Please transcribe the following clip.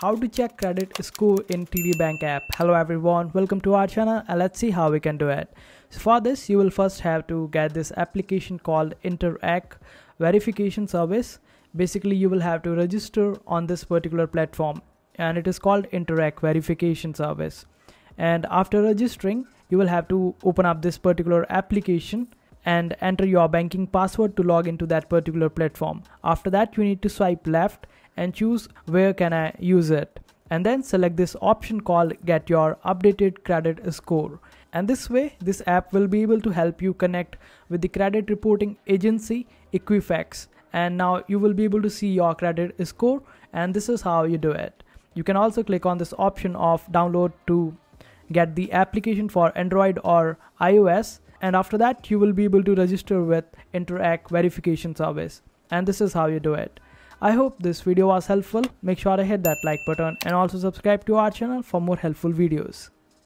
how to check credit score in TD Bank app. Hello everyone, welcome to our channel and let's see how we can do it. So for this, you will first have to get this application called Interac Verification Service. Basically, you will have to register on this particular platform and it is called Interac Verification Service. And after registering, you will have to open up this particular application and enter your banking password to log into that particular platform. After that, you need to swipe left and choose where can I use it. And then select this option called get your updated credit score. And this way, this app will be able to help you connect with the credit reporting agency Equifax. And now you will be able to see your credit score and this is how you do it. You can also click on this option of download to get the application for Android or iOS and after that you will be able to register with Interac verification service and this is how you do it. I hope this video was helpful. Make sure to hit that like button and also subscribe to our channel for more helpful videos.